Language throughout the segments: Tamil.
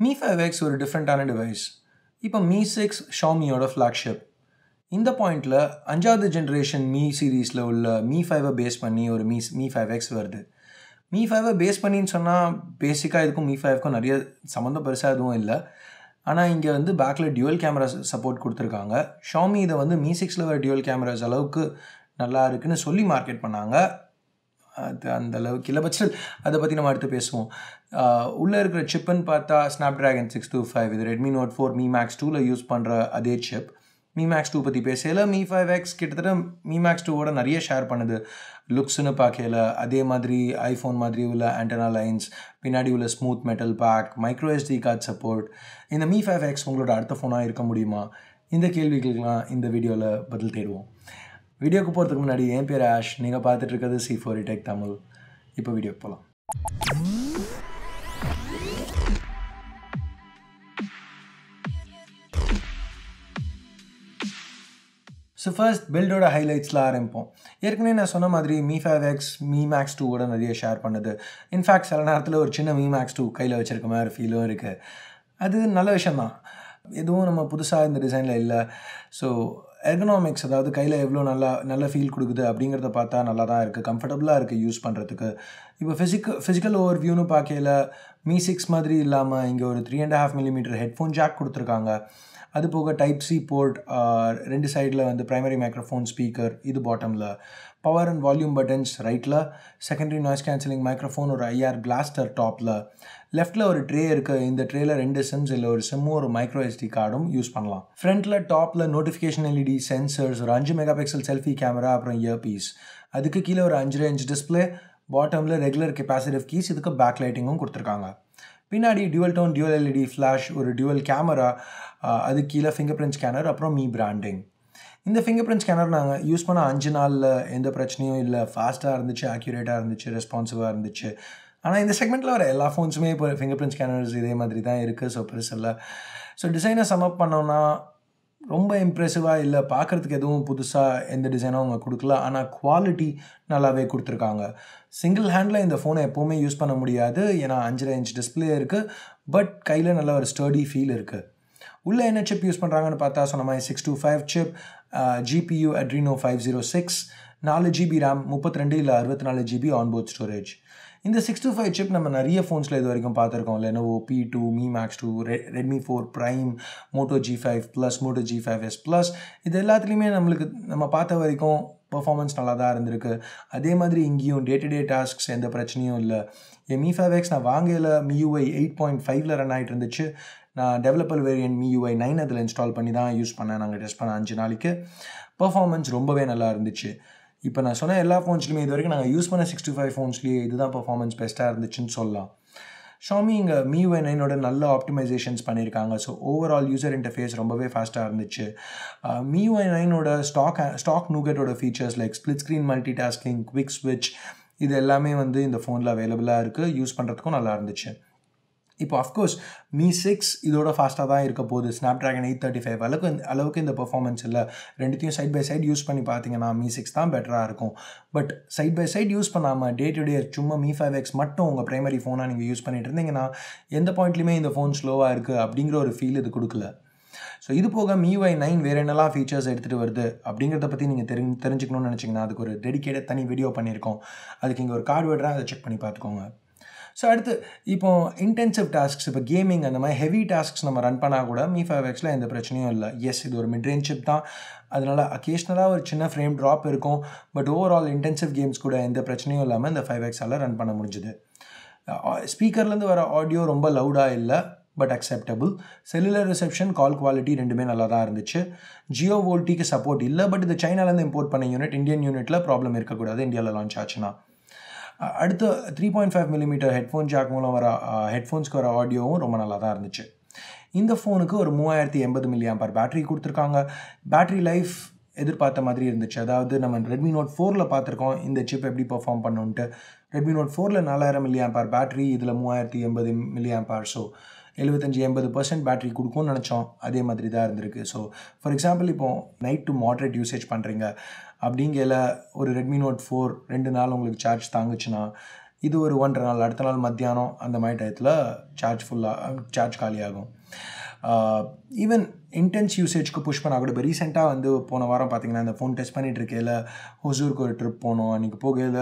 மீ ஃபைவ் எக்ஸ் ஒரு டிஃப்ரெண்ட்டான டிவைஸ் இப்போ மீ சிக்ஸ் ஷாமியோட ஃப்ளாக்ஷிப் இந்த பாயிண்டில் அஞ்சாவது ஜென்ரேஷன் மீ சீரீஸில் உள்ள மீ ஃபைவை பேஸ் பண்ணி ஒரு மீ மீ ஃபைவ் எக்ஸ் வருது. மீ ஃபைவை பேஸ் பண்ணின்னு சொன்னால் பேசிக்காக இதுக்கும் மீ ஃபைவ்க்கும் நிறைய சம்மந்தம் பெருசாக எதுவும் இல்லை. ஆனால் இங்கே வந்து பேக்கில் டியூவல் கேமராஸ் சப்போர்ட் கொடுத்துருக்காங்க. ஷாமி இதை வந்து மீ சிக்ஸில் வர டியூவல் கேமராஸ் அளவுக்கு நல்லா இருக்குன்னு சொல்லி மார்க்கெட் பண்ணாங்க. அது அந்த அளவுக்கு இல்லை. பட்சத்தில் அதை பற்றி நம்ம அடுத்து பேசுவோம். உள்ளே இருக்கிற சிப்புன்னு பார்த்தா Snapdragon six two five இது Redmi Note four Mi Max டூவில் யூஸ் பண்ணுற அதே சிப் மீ மேக்ஸ் டூ பற்றி பேசல மீ ஃபைவ் எக்ஸ் கிட்டத்தட்ட மீ மேக்ஸ் டூவோட நிறைய ஷேர் பண்ணுது. லுக்ஸ்னு பார்க்கல அதே மாதிரி ஐஃபோன் மாதிரி உள்ள ஆண்டனா லைன்ஸ் பின்னாடி உள்ள smooth metal back micro SD card support இந்த மீ ஃபைவ் எக்ஸ் உங்களோட அடுத்த ஃபோனாக இருக்க முடியுமா? இந்த கேள்விகளுக்கெல்லாம் இந்த வீடியோவில் பதில் தேடுவோம். வீடியோக்கு போகிறதுக்கு முன்னாடி என் பேர் ஆஷ். நீங்கள் பார்த்துட்டு இருக்கிறது C four tech e Tamil. இப்போ வீடியோக்கு போகலாம் ஸோ ஃபர்ஸ்ட் பில்டோட ஹைலைட்ஸில் ஆரம்பிப்போம். ஏற்கனவே நான் சொன்ன மாதிரி Mi five X Mi Max டூவோட நிறைய ஷேர் பண்ணுது. இன்ஃபேக்ட் சில நேரத்தில் ஒரு சின்ன மீ மேக்ஸ் டூ கையில் வச்சுருக்க மாதிரி ஃபீலும் இருக்குது அது நல்ல விஷயந்தான் எதுவும் நம்ம புதுசாக இந்த டிசைனில் இல்லை. ஸோ எர்கனாமிக்ஸ் அதாவது கையில் எவ்வளோ நல்லா நல்ல ஃபீல் கொடுக்குது அப்படிங்கிறத பார்த்தா நல்லா தான் இருக்குது கம்ஃபர்டபுளாக இருக்குது யூஸ் பண்ணுறதுக்கு இப்போ ஃபிசிக்கல் ஃபிசிக்கல் ஓவர் வியூன்னு பார்க்கையில் மீ சிக்ஸ் மாதிரி இல்லாமல் இங்கே ஒரு three and half millimetre headphone jack கொடுத்துருக்காங்க. அது போக டைப் சி போர்ட் ரெண்டு சைடில் வந்து ப்ரைமரி மைக்ரோஃபோன் ஸ்பீக்கர் இது பாட்டமில் பவர் அண்ட் வால்யூம் பட்டன்ஸ் ரைட்டில் செகண்டரி நாய்ஸ் கேன்சலிங் மைக்ரோஃபோன் ஒரு ஐஆர் பிளாஸ்டர் டாப்பில் லெஃப்ட்டில் ஒரு ட்ரே இருக்குது இந்த ட்ரேயில் ரெண்டு சிம்ஸ் இல்லை ஒரு சிம்மும் ஒரு மைக்ரோ எஸ்டி கார்டும் யூஸ் பண்ணலாம். ஃப்ரண்ட்டில் டாப்பில் நோட்டிஃபிகேஷன் எல்இடி சென்சர்ஸ் ஒரு அஞ்சு மெகா பிக்சல் செல்ஃபி கேமரா அப்புறம் இயர் பீஸ் அதுக்கு கீழே ஒரு அஞ்சு இன்ச் டிஸ்பிளே பாட்டமில் ரெகுலர் கெப்பாசிட்டிவ் கீஸ் இதுக்கு பேக் லைட்டிங்கும் கொடுத்துருக்காங்க. பின்னாடி dual tone dual LED flash ஒரு டியூவல் கேமரா அது கீழே ஃபிங்கர் பிரிண்ட் ஸ்கேனர் அப்புறம் மீ பிராண்டிங் இந்த ஃபிங்கர் பிரிண்ட் ஸ்கேனர் நாங்கள் யூஸ் பண்ண அஞ்சு நாளில் எந்த பிரச்சனையும் இல்லை. ஃபாஸ்ட்டாக இருந்துச்சு ஆக்யூரேட்டாக இருந்துச்சு ரெஸ்பான்சிவாக இருந்துச்சு. ஆனால் இந்த செக்மெண்ட்டில் வர எல்லா ஃபோன்ஸுமே இப்போ ஃபிங்கர் பிரிண்ட் ஸ்கேனர்ஸ் இதே மாதிரி தான் இருக்குது ஸோ பெருசில்ல ஸோ டிசைனை சமப் பண்ணோன்னா ரொம்ப இம்ப்ரெசிவாக இல்லை. பார்க்குறதுக்கு எதுவும் புதுசாக எந்த டிசைனும் அவங்க கொடுக்கல. ஆனால் குவாலிட்டி நல்லாவே கொடுத்துருக்காங்க. சிங்கிள் ஹேண்டில் இந்த ஃபோனை எப்போவுமே யூஸ் பண்ண முடியாது. ஏன்னா அஞ்சரை இன்ச் டிஸ்பிளே இருக்குது பட் கையில் நல்ல ஒரு ஸ்டடி ஃபீல் இருக்குது உள்ளே என்ன சிப் யூஸ் பண்ணுறாங்கன்னு பார்த்தா சொன்ன மாதிரி six two five chip GPU Adreno five zero six நாலு ஜிபி ரேம் முப்பத்தி ரெண்டு இல்லை அறுபத்தி நாலு ஜிபி ஆன்போர்ட் ஸ்டோரேஜ் இந்த சிக்ஸ் டூ ஃபைவ் சிப் நம்ம நிறைய ஃபோன்ஸில் இது வரைக்கும் பார்த்துருக்கோம். Lenovo P two Mi Max two ரெ Redmi four prime Moto G five plus Moto G five S plus இது எல்லாத்துலேயுமே நம்மளுக்கு நம்ம பார்த்த வரைக்கும் பர்ஃபார்மன்ஸ் நல்லா தான் இருந்திருக்கு. அதே மாதிரி இங்கேயும் டே டு டே டாஸ்க்ஸ் எந்த பிரச்சனையும் இல்லை. என் மீ ஃபைவ் எக்ஸ் நான் வாங்கல மியூஐ எயிட் பாயிண்ட் ஃபைவ்ல ரன் ஆகிட்டு இருந்துச்சு. நான் டெவலப்பர் வேரியன்ட் மியூஐ நைன் அதில் இன்ஸ்டால் பண்ணி தான் யூஸ் பண்ணேன். நாங்கள் டெஸ்ட் பண்ண அஞ்சு நாளைக்கு. பர்ஃபார்மன்ஸ் ரொம்பவே நல்லா இருந்துச்சு. இப்போ நான் சொன்ன எல்லா ஃபோன்ஸ்லையுமே இது வரைக்கும் நாங்கள் யூஸ் பண்ண சிக்ஸ்டி ஃபைவ் ஃபோன்ஸ்லேயே இதுதான் பர்ஃபார்மன்ஸ் பெஸ்ட்டாக இருந்துச்சுன்னு சொல்லலாம். ஷாமி இங்கே மியூஐ நைனோட நல்ல ஆப்டிமைசேஷன்ஸ் பண்ணியிருக்காங்க. ஸோ ஓவரால் யூசர் இன்டர்ஃபேஸ் ரொம்பவே ஃபாஸ்ட்டாக இருந்துச்சு. மியூஐ நைனோட stock stock நூகட்டோட features like split screen multi tasking quick ஸ்விட்ச் இது எல்லாமே வந்து இந்த ஃபோனில் அவைலபிளாக இருக்குது யூஸ் பண்ணுறதுக்கும் நல்லா இருந்துச்சு. இப்போ அஃப்கோர்ஸ் மீ சிக்ஸ் இதோட ஃபாஸ்ட்டாக தான் இருக்க போகுது. Snapdragon eight thirty five அளவுக்கு அளவுக்கு இந்த பர்ஃபார்மன்ஸ் இல்லை. ரெண்டுத்தையும் சைட் பை சைட் யூஸ் பண்ணி பார்த்தீங்கன்னா மீ சிக்ஸ் தான் பெட்டராக இருக்கும். But side by side use பண்ணாமல் டே டு டே சும்மா மீ ஃபைவ் எக்ஸ் மட்டும் உங்கள் ப்ரைமரி ஃபோனாக நீங்கள் யூஸ் பண்ணிட்டு இருந்தீங்கன்னா எந்த பாயிண்ட்லையுமே இந்த ஃபோன் ஸ்லோவாக இருக்குது அப்படிங்கிற ஒரு ஃபீல் இது கொடுக்கல. ஸோ இது போக மியூஐ நைன் வேறு என்னெல்லாம் ஃபீச்சர்ஸ் எடுத்துகிட்டு வருது அப்படிங்கிறத பற்றி நீங்கள் தெரி தெரிஞ்சுக்கணும்னு நினச்சிங்கன்னா அதுக்கு ஒரு டெடிக்கேட்டட் தனி வீடியோ பண்ணியிருக்கோம். அதுக்கு இங்கே ஒரு கார்டு விடுறேன் அதை செக் பண்ணி பார்த்துக்கோங்க. ஸோ அடுத்து இப்போ இன்டென்சிவ் டாஸ்க்ஸ் இப்போ கேமிங் அந்த மாதிரி ஹெவி டாஸ்க்ஸ் நம்ம ரன் பண்ணால் கூட மீ ஃபைவ் எக்ஸில் எந்த பிரச்சனையும் இல்லை. எஸ் இது ஒரு மிட் ரேஞ்ச் சிப் தான். அதனால் அக்கேஷ்னலாக ஒரு சின்ன ஃப்ரேம் ட்ராப் இருக்கும். பட் ஓவரால் இன்டென்சிவ் கேம்ஸ் கூட எந்த பிரச்சனையும் இல்லாமல் இந்த ஃபைவ் எக்ஸால் ரன் பண்ண முடிஞ்சுது. ஸ்பீக்கர்லேருந்து வர ஆடியோ ரொம்ப லவுடாக இல்லை but acceptable cellular reception call quality ரெண்டுமே நல்லா தான் இருந்துச்சு. ஜியோ வோல்ட்டிக்கு சப்போர்ட் இல்லை பட் இது சைனாலேருந்து இம்போர்ட் பண்ண யூனிட் இந்தியன் யூனிட்டில் ப்ராப்ளம் இருக்கக்கூடாது. இந்தியாவில் லான்ச் ஆச்சுன்னா. அடுத்து three point five millimetre headphone jack மூலம் வர ஹெட்ஃபோன்ஸ்க்கு வர ஆடியோவும் ரொம்ப நல்லா தான் இருந்துச்சு. இந்த ஃபோனுக்கு ஒரு மூவாயிரத்தி எண்பது மில்லியம் பர் பேட்டரி கொடுத்துருக்காங்க. பேட்டரி லைஃப் எதிர்பார்த்த மாதிரி இருந்துச்சு. அதாவது நம்ம ரெட்மி நோட் ஃபோரில் பார்த்துருக்கோம். இந்த சிப் எப்படி பர்ஃபார்ம் பண்ணுன்ட்டு. ரெட்மி நோட் ஃபோரில் நாலாயிரம் மில்லியம் பர் பேட்டரி இதில் மூவாயிரத்தி எண்பது மில்லியம் பர் ஸோ எழுபத்தஞ்சி எண்பது பர்சன்ட் பேட்டரி கொடுக்கும்னு நினச்சோம். அதே மாதிரி தான் இருந்திருக்கு. ஸோ ஃபார் எக்ஸாம்பிள் இப்போது நைட் டு மாட்ரேட் யூசேஜ் பண்ணுறீங்க அப்படிங்கையில் ஒரு ரெட்மி நோட் ஃபோர் ரெண்டு நாள் உங்களுக்கு சார்ஜ் தாங்குச்சுன்னா இது ஒரு ஒன்றரை நாள் அடுத்த நாள் மத்தியானம் அந்த மாதிரி டயத்தில் சார்ஜ் ஃபுல்லாக சார்ஜ் காலியாகும் ஈவன் இன்டென்ஸ் யூசேஜ்க்கு புஷ் பண்ணால் கூட இப்போ ரீசெண்டாக வந்து போன வாரம் பார்த்தீங்கன்னா இந்த ஃபோன் டெஸ்ட் பண்ணிகிட்டு இருக்கையில் ஹொசூருக்கு ஒரு ட்ரிப் போனோம். அன்றைக்கி போகையில்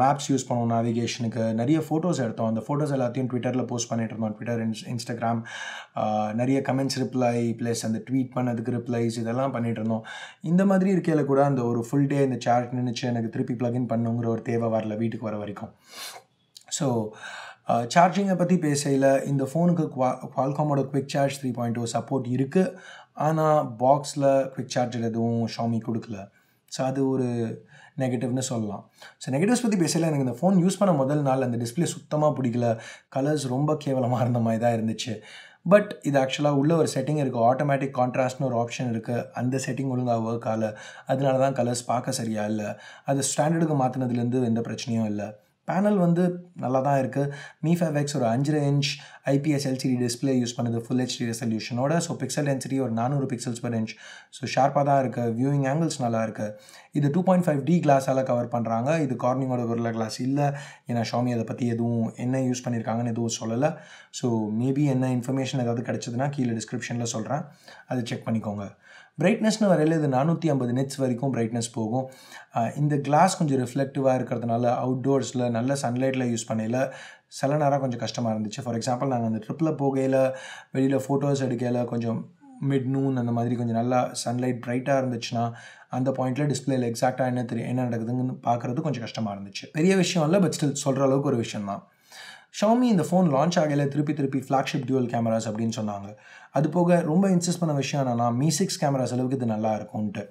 மேப்ஸ் யூஸ் பண்ணுவோம் நேவிகேஷனுக்கு நிறைய ஃபோட்டோஸ் எடுத்தோம். அந்த ஃபோட்டோஸ் எல்லாத்தையும் ட்விட்டரில் போஸ்ட் பண்ணிட்டு இருந்தோம். ட்விட்டர் இன்ஸ் இன்ஸ்டாகிராம் நிறைய கமெண்ட்ஸ் ரிப்ளை ப்ளஸ் அந்த ட்வீட் பண்ணதுக்கு ரிப்ளைஸ் இதெல்லாம் பண்ணிட்டு இருந்தோம். இந்த மாதிரி இருக்கையில் கூட அந்த ஒரு ஃபுல் டே இந்த சார்ஜ் நினச்சி எனக்கு திருப்பி ப்ளகின் பண்ணுங்கிற ஒரு தேவை வரல வீட்டுக்கு வர வரைக்கும். ஸோ சார்ஜிங்கை பற்றி பேசையில் இந்த ஃபோனுக்கு குவா குவால்காமோட quick charge three point oh support இருக்குது ஆனால் பாக்ஸில் குவிக் சார்ஜர் எதுவும் ஷாமி கொடுக்கல. ஸோ அது ஒரு நெகட்டிவ்னு சொல்லலாம். ஸோ நெகட்டிவ்ஸ் பற்றி பேசல. எனக்கு இந்த ஃபோன் யூஸ் பண்ண முதல் நாள் அந்த டிஸ்பிளே சுத்தமாக பிடிக்கல. கலர்ஸ் ரொம்ப கேவலமாக இருந்த மாதிரி தான் இருந்துச்சு. பட் இது ஆக்சுவலாக உள்ள ஒரு செட்டிங் இருக்குது ஆட்டோமேட்டிக் கான்ட்ராஸ்ட்னு ஒரு ஆப்ஷன் இருக்குது அந்த செட்டிங் ஒழுங்காக ஒர்க் ஆகலை. அதனால தான் கலர்ஸ் பார்க்க சரியா இல்லை. அது ஸ்டாண்டர்டுக்கு மாற்றினதுலேருந்து எந்த பிரச்சனையும் இல்லை. பேனல் வந்து நல்லா தான் இருக்குது மீ ஃபைவ் எக்ஸ் ஒரு அஞ்சு inch IPS LCD display use பண்ணுது. ஃபுல் ஹெச்டி ரெசல்யூஷனோட ஸோ பிக்சல் டென்சிட்டி ஒரு நானூறு பிக்சல்ஸ் பர் இன்ச் ஸோ ஷார்ப்பாக தான் இருக்குது வியூவிங் ஆங்கிள்ஸ் நல்லா இருக்குது இது டூ பாயிண்ட் ஃபைவ் டி கிளாஸால் கவர் பண்ணுறாங்க இது கார்னிங்கோட ஒரு கிளாஸ் இல்லை. ஏன்னா ஷாமி அதை பற்றி எதுவும் என்ன யூஸ் பண்ணியிருக்காங்கன்னு எதுவும் சொல்லலை. ஸோ மேபி என்ன இன்ஃபர்மேஷன் ஏதாவது கிடச்சதுன்னா கீழே டிஸ்கிரிப்ஷனில் சொல்கிறேன் அதை செக் பண்ணிக்கோங்க. பிரைட்னஸ்னு வரையில் இது நானூற்றி ஐம்பது நெட்ஸ் வரைக்கும் பிரைட்னஸ் போகும். இந்த கிளாஸ் கொஞ்சம் ரிஃப்ளெக்டிவாக இருக்கிறதுனால அவுட்டோர்ஸில் நல்ல சன்லைட்டில் யூஸ் பண்ணையில் சில நேரம் கொஞ்சம் கஷ்டமாக இருந்துச்சு. ஃபார் எக்ஸாம்பிள் நாங்கள் அந்த ட்ரிப்பில் போகையில் வெளியில் ஃபோட்டோஸ் எடுக்கையில் கொஞ்சம் மிட் நூன் அந்த மாதிரி கொஞ்சம் நல்லா சன்லைட் ப்ரைட்டாக இருந்துச்சுன்னா அந்த பாயிண்ட்டில் டிஸ்பிளேயில் எக்ஸாக்டாக என்ன தெரியும் என்ன நடக்குதுன்னு பார்க்குறது கொஞ்சம் கஷ்டமாக இருந்துச்சு. பெரிய விஷயம் இல்லை பட் ஸ்டில் சொல்கிற அளவுக்கு ஒரு விஷயம் தான் ஷவுமி இந்த ஃபோன் லான்ச் ஆகையில் திருப்பி திருப்பி ஃப்ளாக்ஷிப் டியூவல் கேமராஸ் அப்படின்னு சொன்னாங்க. அது போக ரொம்ப இன்சிஸ்ட் பண்ண விஷயம் என்னன்னா மீ சிக்ஸ் கேமராஸ் அளவுக்கு இது நல்லா இருக்கும்ன்ட்டு.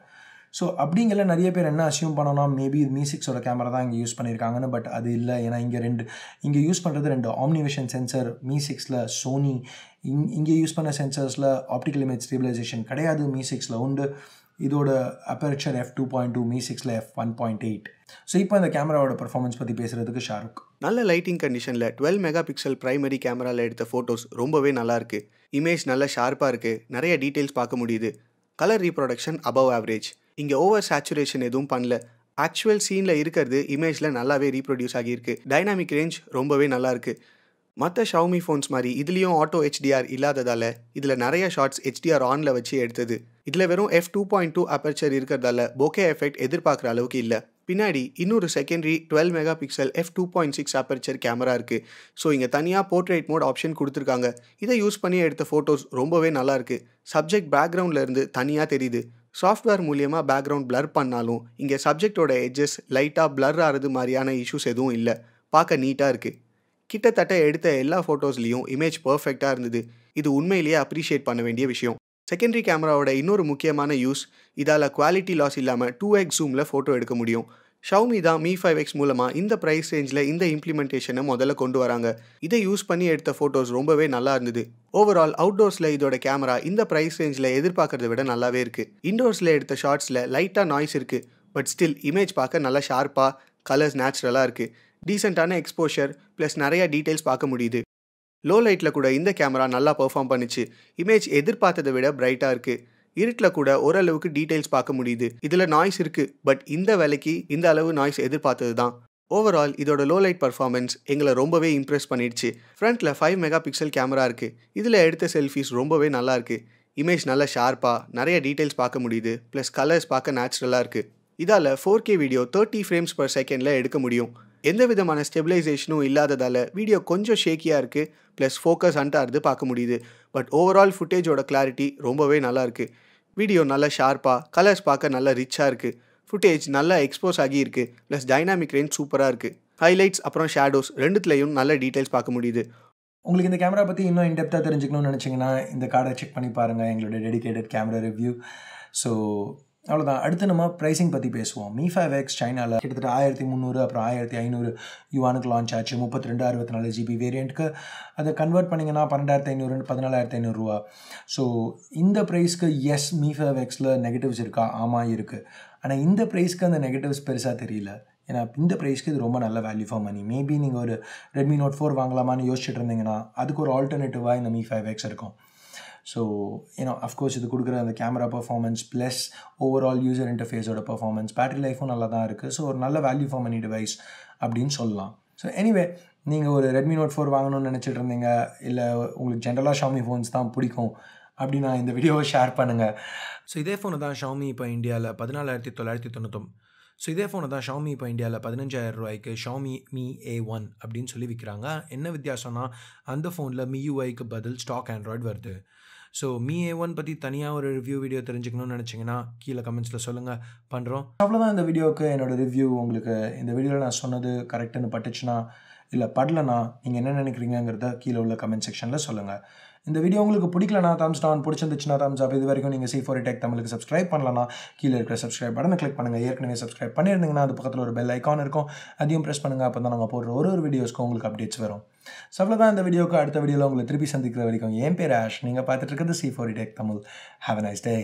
ஸோ அப்படிங்கிற நிறைய பேர் என்ன அசியூம் பண்ணோன்னா மேபி மீ சிக்ஸோட கேமரா தான் இங்கே யூஸ் பண்ணியிருக்காங்கன்னு பட் அது இல்லை. ஏன்னா இங்கே ரெண்டு இங்கே யூஸ் பண்ணுறது ரெண்டு ஆம்னிவேஷன் சென்சர் மீ சிக்ஸில் சோனி இங் இங்கே யூஸ் பண்ண சென்சர்ஸில் ஆப்டிக்கல் இமேஜ் ஸ்டேபிளைசேஷன் கிடையாது மீ சிக்ஸில் உண்டு. இதோட aperture F two point two Mi சிக்ஸில் F one point eight so இப்போ இந்த கேமராவோட பர்ஃபார்மன்ஸ் பற்றி பேசுகிறதுக்கு ஷாருக். நல்ல லைட்டிங் கண்டிஷனில் டுவெல் மெகா பிக்சல் ப்ரைமரி கேமராவில் எடுத்த ஃபோட்டோஸ் ரொம்பவே நல்லாயிருக்கு இமேஜ் நல்லா ஷார்ப்பாக இருக்குது நிறைய டீட்டெயில்ஸ் பார்க்க முடியுது. கலர் ரீப்ரொடக்ஷன் அபவ் ஆவரேஜ் இங்கே ஓவர் சேச்சுரேஷன் எதுவும் பண்ணல. ஆக்சுவல் சீனில் இருக்கிறது இமேஜில் நல்லாவே ரீப்ரொடியூஸ் ஆகியிருக்கு. டைனாமிக் ரேஞ்ச் ரொம்பவே நல்லாருக்கு மற்ற ஷவுமி ஃபோன்ஸ் மாதிரி இதுலேயும் ஆட்டோ ஹெச்டிஆர் இல்லாததால் இதில் நிறைய ஷார்ட்ஸ் ஹெச்டிஆர் ஆனில் வச்சு எடுத்தது. இதில் வெறும் F two point two aperture இருக்கிறதால போகே எஃபெக்ட் எதிர்பார்க்குற அளவுக்கு இல்லை. பின்னாடி இன்னொரு secondary twelve mega pixel F two point six aperture camera இருக்குது ஸோ இங்கே தனியாக போர்ட்ரேட் மோட் ஆப்ஷன் கொடுத்துருக்காங்க. இதை யூஸ் பண்ணி எடுத்த ஃபோட்டோஸ் ரொம்பவே நல்லாயிருக்கு சப்ஜெக்ட் பேக்ரவுண்டில் இருந்து தனியாக தெரியுது. சாஃப்ட்வேர் மூலியமாக பேக்ரவுண்ட் பிளர் பண்ணாலும் இங்கே சப்ஜெக்டோட எட்ஜஸ் லைட்டாக பிளர் ஆகிறது மாதிரியான இஷ்யூஸ் எதுவும் இல்லை. பார்க்க நீட்டாக இருக்குது கிட்டத்தட்ட எடுத்த எல்லா ஃபோட்டோஸ்லேயும் இமேஜ் பர்ஃபெக்டாக இருந்தது. இது உண்மையிலேயே அப்ரிஷியேட் பண்ண வேண்டிய விஷயம். செகண்டரி கேமராவோட இன்னொரு முக்கியமான யூஸ் இதால் குவாலிட்டி லாஸ் இல்லாமல் டூ எக்ஸ் ஜூமில் ஃபோட்டோ எடுக்க முடியும். ஷவுமி தான் மீ ஃபைவ் எக்ஸ் மூலமாக இந்த ப்ரைஸ் ரேஞ்சில் இந்த இம்ப்ளிமெண்டேஷனை முதல்ல கொண்டு வராங்க. இதை யூஸ் பண்ணி எடுத்த ஃபோட்டோஸ் ரொம்பவே நல்லா இருந்தது. ஓவரால் அவுட்டோர்ஸில் இதோட கேமரா இந்த ப்ரைஸ் ரேஞ்சில் எதிர்பார்க்கறத விட நல்லாவே இருக்குது இன்டோர்ஸில் எடுத்த ஷார்ட்ஸில் லைட்டாக நாய்ஸ் இருக்குது பட் ஸ்டில் இமேஜ் பார்க்க நல்லா ஷார்ப்பாக கலர்ஸ் நேச்சுரலாக இருக்குது டீசெண்டான எக்ஸ்போஷர் ப்ளஸ் நிறைய டீட்டெயில்ஸ் பார்க்க முடியுது. லோ லைட்டில் கூட இந்த கேமரா நல்லா பெர்ஃபார்ம் பண்ணிச்சு. இமேஜ் எதிர்பார்த்ததை விட பிரைட்டாக இருக்குது இருட்டில் கூட ஓரளவுக்கு டீட்டெயில்ஸ் பார்க்க முடியுது. இதில் நாய்ஸ் இருக்குது பட் இந்த வேலைக்கு இந்த அளவு நாய்ஸ் எதிர்பார்த்தது தான். ஓவரால் இதோட லோ லைட் பர்ஃபார்மன்ஸ் எங்களை ரொம்பவே இம்ப்ரெஸ் பண்ணிடுச்சு. ஃப்ரண்ட்டில் ஃபைவ் மெகா பிக்சல் கேமரா இருக்குது இதில் எடுத்த செல்ஃபிஸ் ரொம்பவே நல்லா இருக்குது இமேஜ் நல்லா ஷார்ப்பாக நிறைய டீட்டெயில்ஸ் பார்க்க முடியுது. ப்ளஸ் கலர்ஸ் பார்க்க நேச்சுரலாக இருக்குது இதால் four K video thirty frames per செகண்டில் எடுக்க முடியும். எந்த விதமான ஸ்டெபிலைசேஷனும் இல்லாததால் வீடியோ கொஞ்சம் ஷேக்கியாக இருக்குது ப்ளஸ் ஃபோக்கஸ் அண்டாகிறது பார்க்க முடியுது. பட் ஓவரால் ஃபுட்டேஜோட கிளாரிட்டி ரொம்பவே நல்லா இருக்குது வீடியோ நல்லா ஷார்ப்பாக கலர்ஸ் பார்க்க நல்லா ரிச்சாக இருக்குது ஃபுட்டேஜ் நல்லா எக்ஸ்போஸ் ஆகியிருக்கு ப்ளஸ் டைனாமிக் ரேஞ்ச் சூப்பராக இருக்குது ஹைலைட்ஸ் அப்புறம் ஷேடோஸ் ரெண்டுத்துலேயும் நல்ல டீட்டெயில்ஸ் பார்க்க முடியுது. உங்களுக்கு இந்த கேமரா பற்றி இன்னும் இன்டெப்த்தாக தெரிஞ்சுக்கணும்னு நினச்சிங்கன்னா இந்த கார்டை செக் பண்ணி பாருங்கள் எங்களோட டெடிகேட்டட் கேமரா ரிவ்யூ ஸோ அவ்வளோதான் அடுத்து நம்ம ப்ரைஸிங் பற்றி பேசுவோம். மீ ஃபைவ் எக்ஸ் சைனாவில் கிட்டத்தட்ட ஆயிரத்தி முந்நூறு அப்புறம் ஆயிரத்தி ஐநூறு யுவானுக்கு லான்ச் ஆச்சு. முப்பத்தி ரெண்டு அறுபத்தி நாலு ஜிபி வேரியண்ட்டுக்கு அதை கன்வெர்ட் பண்ணிங்கன்னா பன்னெண்டாயிரத்தி ஐநூறு பதினாலாயிரத்தி ஐநூறுரூவா ஸோ இந்த ப்ரைஸ்க்கு எஸ் மீ ஃபைவ் எக்ஸில் நெகட்டிவ்ஸ் இருக்கா? ஆமாம் இருக்குது ஆனால் இந்த ப்ரைஸ்க்கு அந்த நெகட்டிவ்ஸ் பெருசாக தெரியல. ஏன்னா இந்த ப்ரைஸ்க்கு இது ரொம்ப நல்ல வேல்யூ ஃபார் மணி மேபி நீங்கள் ஒரு ரெட்மி நோட் ஃபோர் வாங்கலாமான்னு யோசிச்சுட்டு இருந்தீங்கன்னா அதுக்கு ஒரு ஆல்டர்னேட்டிவாக இந்த மீ ஃபைவ் எக்ஸ் இருக்கும். ஸோ ஏன்னா அஃப்கோர்ஸ் இது கொடுக்குற அந்த camera performance plus overall user இன்டர்ஃபேஸோட performance battery லைஃபும் நல்லா தான் இருக்குது ஸோ ஒரு நல்ல வேல்யூ ஃபார் மணி டிவைஸ் அப்படின்னு சொல்லலாம். ஸோ எனிவே நீங்கள் ஒரு ரெட்மி நோட் ஃபோர் வாங்கணும்னு நினச்சிட்டு இருந்தீங்க இல்லை உங்களுக்கு ஜென்ரலாக ஷாமி ஃபோன்ஸ் தான் பிடிக்கும் அப்படின்னா இந்த வீடியோவை ஷேர் பண்ணுங்கள் ஸோ இதே ஃபோனை தான் ஷாமி இப்போ இந்தியாவில் பதினாலாயிரத்தி தொள்ளாயிரத்தி தொண்ணூத்தொம். ஸோ இதே ஃபோனை தான் ஷாமி இப்போ இந்தியாவில் பதினஞ்சாயிரம் ரூபாய்க்கு ஷாமி மீ ஏ ஒன் அப்படின்னு சொல்லி விற்கிறாங்க என்ன வித்தியாசம்னா அந்த ஃபோனில் மியூஐக்கு பதில் ஸ்டாக் ஆண்ட்ராய்டு வருது. ஸோ மீ ஏ ஒன் பற்றி தனியாக ஒரு ரிவ்யூ வீடியோ தெரிஞ்சுக்கணும்னு நினச்சிங்கன்னா கீழே கமெண்ட்ஸில் சொல்லுங்கள் பண்ணுறோம் அவ்வளோதான் இந்த வீடியோவுக்கு என்னோடய ரிவ்யூ உங்களுக்கு இந்த வீடியோவில் நான் சொன்னது கரெக்டுன்னு பட்டுச்சுன்னா இல்லை படலனா நீங்கள் என்ன நினைக்கிறீங்கிறத கீழே உள்ள கமெண்ட் செக்ஷனில் சொல்லுங்கள் இந்த வீடியோ உங்களுக்கு பிடிக்கலனா தம்ஸ் டவுன் பிடிச்சிருந்துச்சுன்னா தம்ஸ் அப் இது வரைக்கும் நீங்கள் சி ஃபோர் டெக் தமிழுக்கு சப்ஸ்கிரைப் பண்ணலனா கீழே இருக்கிற சப்ஸ்கிரைப் பட்டனை கிளிக் பண்ணுங்கள் ஏற்கனவே சப்ஸ்கிரைப் பண்ணியிருந்தீங்கன்னா அது பக்கத்தில் ஒரு பெல் ஐக்கான் இருக்கும். அதையும் ப்ரெஸ் பண்ணுங்கள் அப்போ தான் நாங்கள் போடுற ஒரு ஒரு வீடியோஸ்க்கும் உங்களுக்கு அப்டேட்ஸ் வரும். ஸோ அவ்வளோதான் இந்த வீடியோக்கு அடுத்த வீடியோவில் உங்களை திருப்பி சந்திக்கிற வரைக்கும் என் பேர் ஆஷ். நீங்கள் பார்த்துட்டு இருக்கிறது C four tech Tamil. Have a nice day